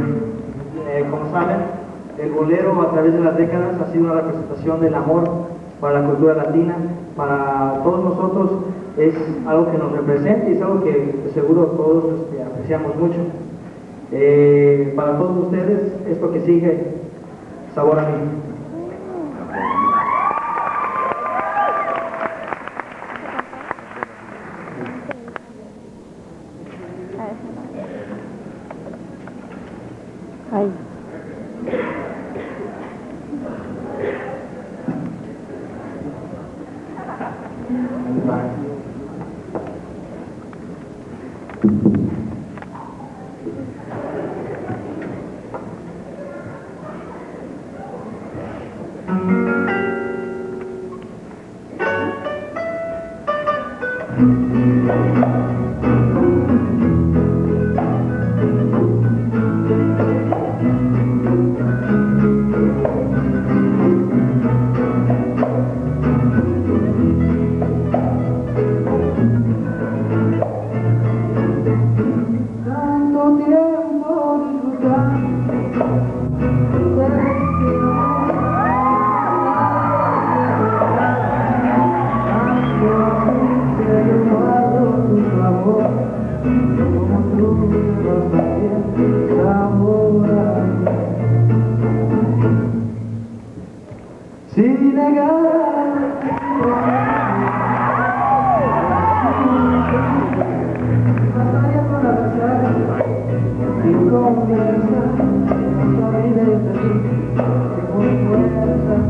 eh, como saben, el bolero a través de las décadas ha sido una representación del amor para la cultura latina, para todos nosotros es algo que nos representa y es algo que seguro todos este, apreciamos mucho. Eh, para todos ustedes, esto que sigue, sabor a mí. Fuerza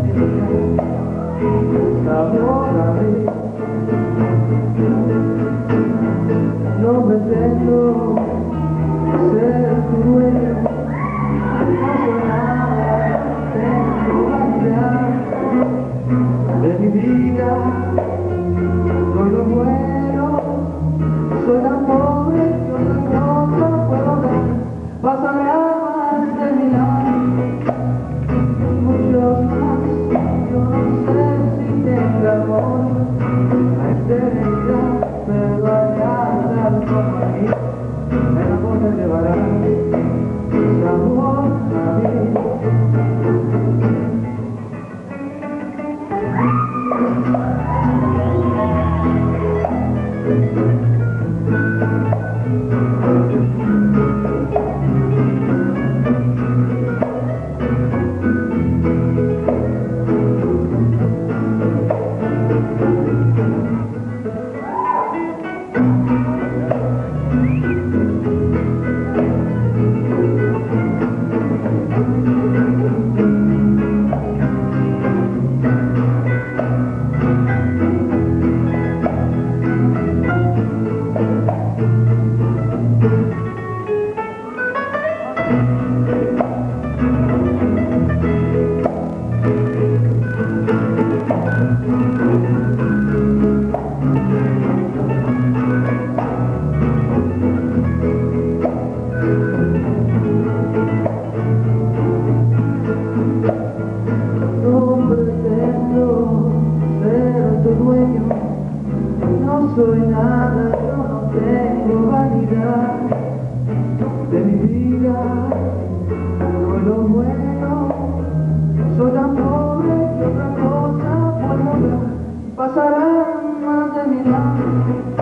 tienes sabor a mí. No pretendo ser tu dueño, no tengo de mi vida, soy lo bueno, soy tan pobre que otra cosa puedo dar. Pásame más de mi lado, muchos más. Yo no sé si tenga amor, la eternidad, llevará no soy nada, yo no tengo vanidad de mi vida, soy lo bueno, soy tan pobre que otra cosa puedo dar, pasarán más de mi lado,